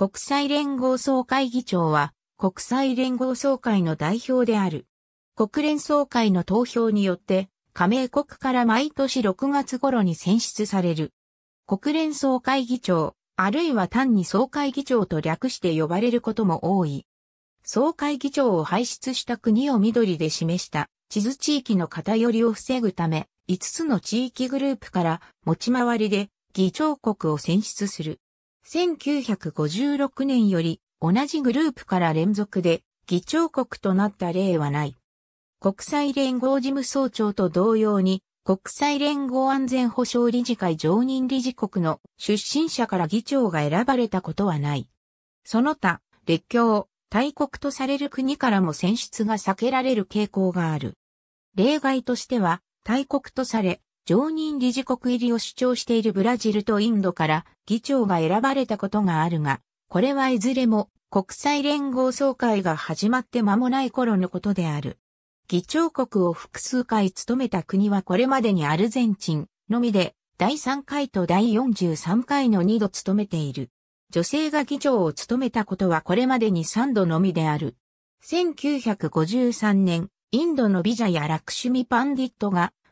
国際連合総会議長は国際連合総会の代表である。国連総会の投票によって加盟国から毎年6月頃に選出される。国連総会議長、あるいは単に総会議長と略して呼ばれることも多い。総会議長を輩出した国を緑で示した地図地域の偏りを防ぐため、5つの地域グループから持ち回りで議長国を選出する。1956年より同じグループから連続で議長国となった例はない。国際連合事務総長と同様に国際連合安全保障理事会常任理事国の出身者から議長が選ばれたことはない。その他、列強、大国とされる国からも選出が避けられる傾向がある。例外としては、大国とされ、常任理事国入りを主張しているブラジルとインドから議長が選ばれたことがあるが、これはいずれも国際連合総会が始まって間もない頃のことである。議長国を複数回務めた国はこれまでにアルゼンチンのみで第3回と第43回の2度務めている。女性が議長を務めたことはこれまでに3度のみである。1953年、インドのビジャやラクシュミ・パンディットが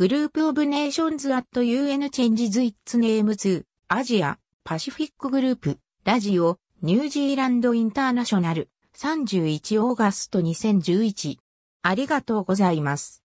グループオブネーションズアット UN チェンジズイッツネームズアジアパシフィックグループラジオニュージーランドインターナショナル31オーガスト2011ありがとうございます。